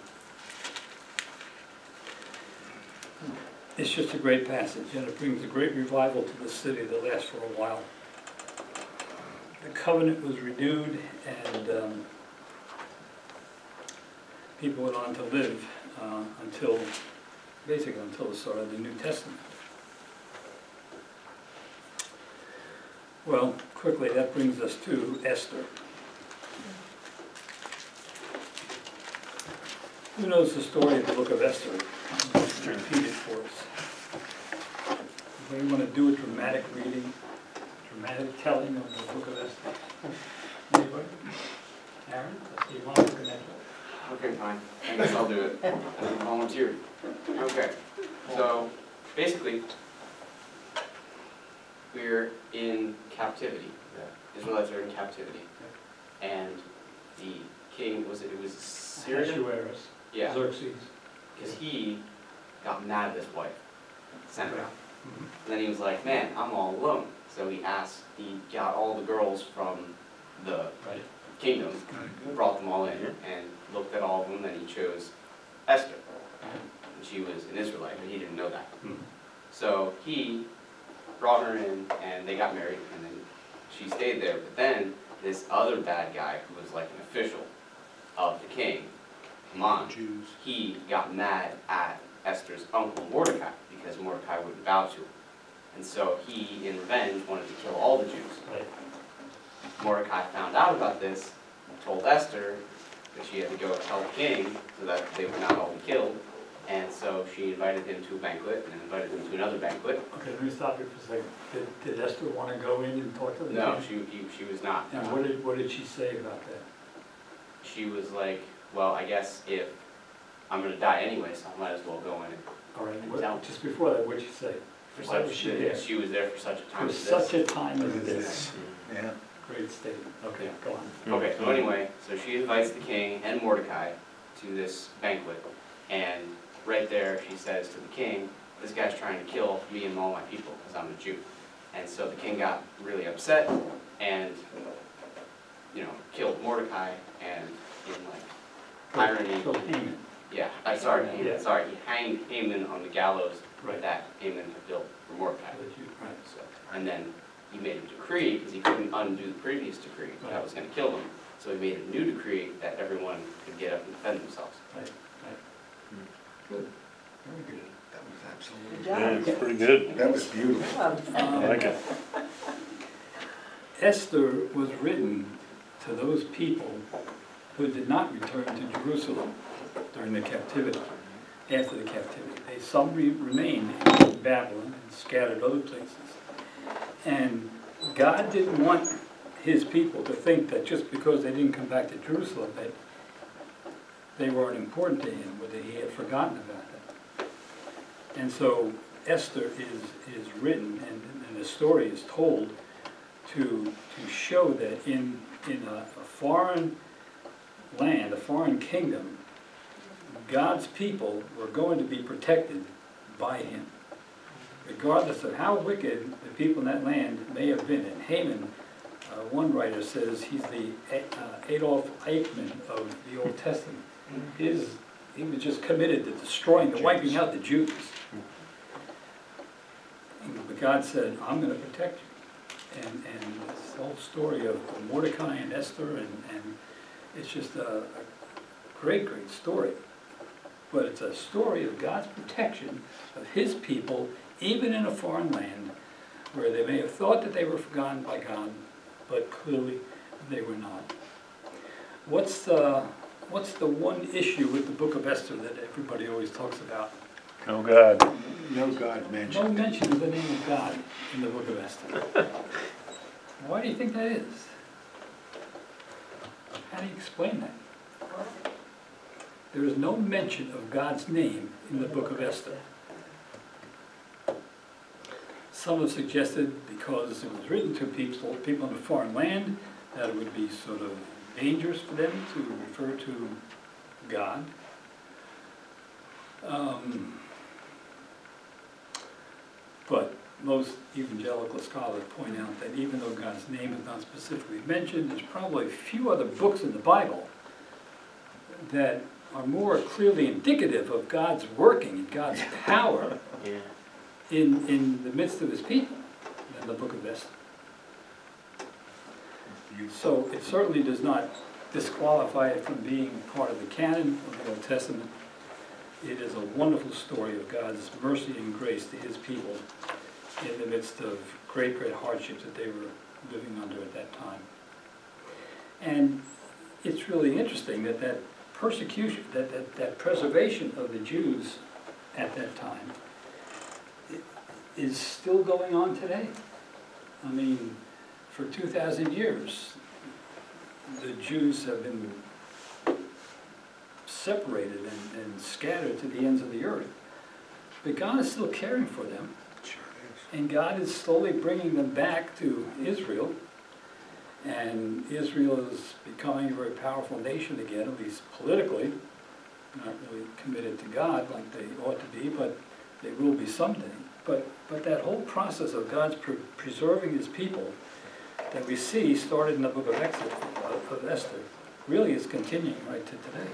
It's just a great passage, and it brings a great revival to the city that lasts for a while. The covenant was renewed, and um, people went on to live uh, until, basically until the start of the New Testament. Well, quickly, that brings us to Esther. Who knows the story of the book of Esther? Repeat it for us. Anybody want to do a dramatic reading, dramatic telling of the book of Esther? Anybody? Aaron, I you want to connect. Okay, fine. I guess I'll do it as a volunteer. Okay, so basically, we're in captivity. Israelites are in captivity. And the king, was it, it was Syria? Ahasuerus, Yeah, Xerxes. because he got mad at his wife, sent her. Mhm. And then he was like, man, I'm all alone. So he asked, he got all the girls from the Right. kingdom, brought them all in, and looked at all of them, and he chose Esther. And she was an Israelite, but he didn't know that. Mhm. So he brought her in, and they got married, and then she stayed there. But then this other bad guy, who was like an official of the king, Haman, Jews. he got mad at Esther's uncle Mordecai because Mordecai wouldn't bow to him. And so he, in revenge, wanted to kill all the Jews. Right. Mordecai found out about this, told Esther that she had to go tell the king so that they would not all be killed. And so she invited him to a banquet and then invited him to another banquet. Okay, let me stop you for a second. Did, did Esther want to go in and talk to the No, king? she, he- she was not. And what did, what did she say about that? She was like, well, I guess if I'm gonna die anyway, so I might as well go in and All right, Tell- what, just before that, what'd she say? for Why was such, she there? she was there for such a time For as such this. a time as this. Yeah. Great statement. Okay, Yeah. go on. Mm. Okay, so anyway, so she invites the king and Mordecai to this banquet, And right there, she says to the king, this guy's trying to kill me and all my people because I'm a Jew. And so the king got really upset and, you know, killed Mordecai and in like irony, So Haman, yeah, I'm sorry, Yeah. Sorry, he hanged Haman on the gallows right. that Haman had built for Mordecai. That you- Right. So, And then he made a decree, because he couldn't undo the previous decree that was gonna kill them. So he made a new decree that everyone could get up and defend themselves. Right, right. Good, very good. That was Good absolutely, Yeah, job. it's pretty good. that was beautiful. Yeah. I like it. Esther was written to those people who did not return to Jerusalem during the captivity, after the captivity. They, some re- remained in Babylon and scattered other places. And God didn't want his people to think that just because they didn't come back to Jerusalem, that they weren't important to him, or that he had forgotten about them. And so Esther is, is written, and, and the story is told to, to show that in, in a, a foreign land, a foreign kingdom, God's people were going to be protected by him. Regardless of how wicked the people in that land may have been. And Haman, uh, one writer says he's the uh, Adolf Eichmann of the Old Testament. His, he was just committed to destroying, to wiping out the Jews. But God said, I'm gonna protect you. And, and this whole story of Mordecai and Esther, and, and it's just a, a great, great story. But it's a story of God's protection of his people, even in a foreign land, where they may have thought that they were forgotten by God, but clearly they were not. What's the, what's the one issue with the book of Esther that everybody always talks about? Oh, God. No God mentioned. No mention of the name of God in the book of Esther. Why do you think that is? How do you explain that? There is no mention of God's name in the book of Esther. Some have suggested because it was written to people, people in a foreign land, that it would be sort of dangerous for them to refer to God. Um, But most evangelical scholars point out that even though God's name is not specifically mentioned, there's probably a few other books in the Bible that are more clearly indicative of God's working and God's power Yeah. In, in the midst of his people than the book of Esther. So it certainly does not disqualify it from being part of the canon of the Old Testament. It is a wonderful story of God's mercy and grace to his people in the midst of great, great hardships that they were living under at that time. And it's really interesting that that persecution, that, that, that preservation of the Jews at that time is still going on today. I mean, for two thousand years, the Jews have been separated and, and scattered to the ends of the earth. But God is still caring for them, Sure and God is slowly bringing them back to Israel. And Israel is becoming a very powerful nation again, at least politically. Not really committed to God like they ought to be, but they will be someday. But, but that whole process of God's pre- preserving his people that we see started in the book of Exodus, of Esther, really is continuing right to today.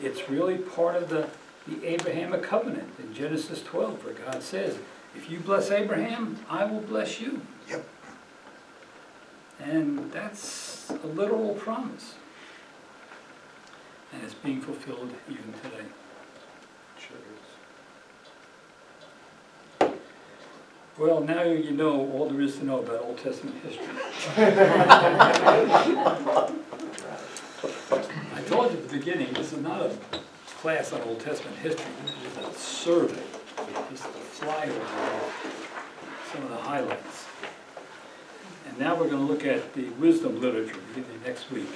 It's really part of the, the Abrahamic covenant in Genesis 12, where God says, if you bless Abraham, I will bless you. Yep. And that's a literal promise. And it's being fulfilled even today. Sure Well, now you know all there is to know about Old Testament history. I told you at the beginning, this is not a class on Old Testament history, this is just a survey, just a flyover of some of the highlights. And now we're gonna look at the wisdom literature beginning next week.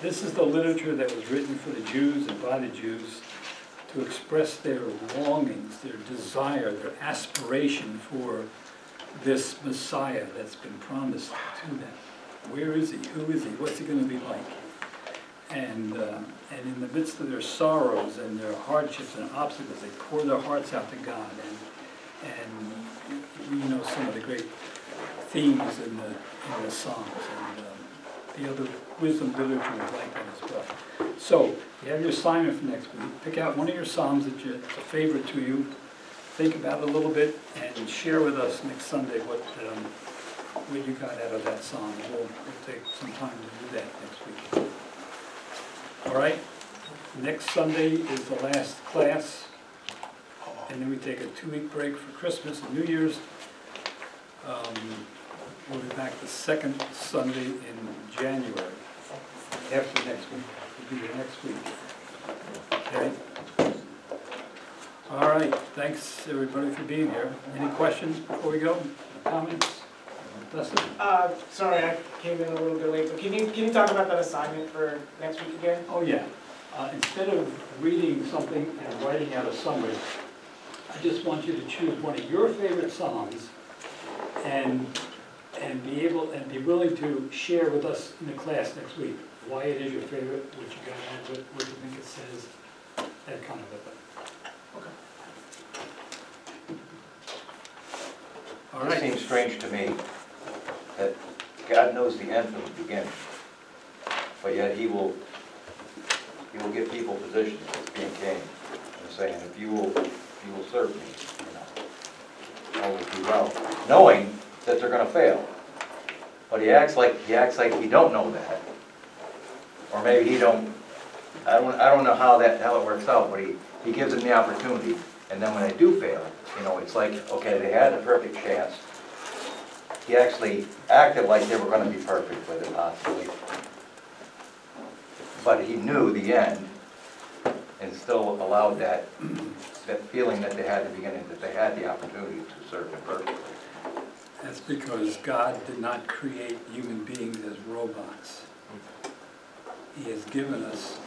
This is the literature that was written for the Jews and by the Jews to express their longings, their desire, their aspiration for this Messiah that's been promised to them. Where is he? Who is he? What's he gonna be like? And, uh, and in the midst of their sorrows and their hardships and obstacles, they pour their hearts out to God. And, and you know some of the great themes in the, in the Psalms. And um, the other wisdom literature is like that as well. So, you have your assignment for next week. Pick out one of your Psalms that's a favorite to you. Think about it a little bit and share with us next Sunday what, um, what you got out of that Psalm. We'll, we'll take some time to do that next week. All right? Next Sunday is the last class, and then we take a two-week break for Christmas and New Year's. Um, We'll be back the second Sunday in January, after next week, be here next week. Okay? All right, thanks, everybody, for being here. Any questions before we go? Comments? Leslie? Uh, sorry, I came in a little bit late, but can you, can you talk about that assignment for next week again? Oh, yeah. Uh, Instead of reading something and writing out a summary, I just want you to choose one of your favorite songs and, and be able, and be willing to share with us in the class next week why it is your favorite, what you got out of it, what you think it says, that kind of a thing. All It right. seems strange to me that God knows the end from the beginning, but yet he will, he will give people positions as being king, and saying, if you will, if you will serve me, you know, all will be well, knowing that they're gonna fail. But he acts like, he acts like he don't know that, or maybe he don't, I don't, I don't know how that, how it works out, but he, he gives them the opportunity, and then when they do fail, you know, it's like, okay, they had a perfect chance. He actually acted like they were gonna be perfect with it possibly. But he knew the end, and still allowed that, that feeling that they had the beginning, that they had the opportunity to serve him perfectly. That's because God did not create human beings as robots. He has given us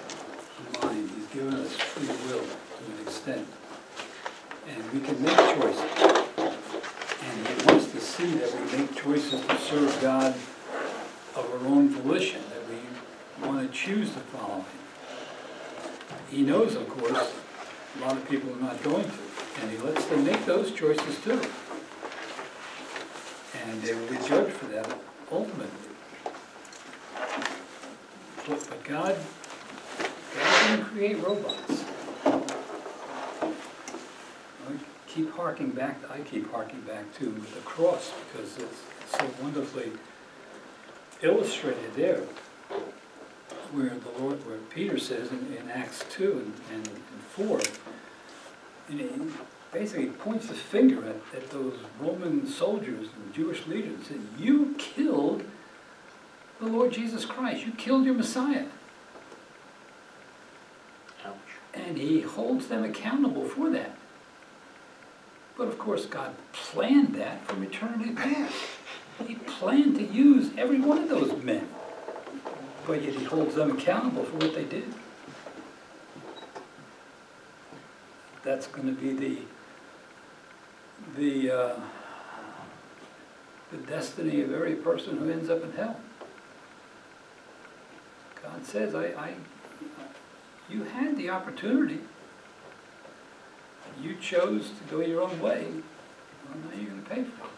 mind, he's given us free will to an extent. And we can make choices. And he wants to see that we make choices to serve God of our own volition, that we want to choose to follow him. He knows, of course, a lot of people are not going to, and he lets them make those choices too and they will be judged for that ultimately. But but God, God didn't create robots. I keep harking back, I keep harking back to the cross because it's so wonderfully illustrated there. Where the Lord, where Peter says in, in Acts two and, and and four, and he basically points the finger at, at those Roman soldiers and Jewish leaders and said, you killed the Lord Jesus Christ, you killed your Messiah. And he holds them accountable for that. But of course, God planned that from eternity past. He planned to use every one of those men. But yet he holds them accountable for what they did. That's gonna be the, the, uh, the destiny of every person who ends up in hell. God says, I, I, you had the opportunity. You chose to go your own way. Well, now you're gonna pay for it.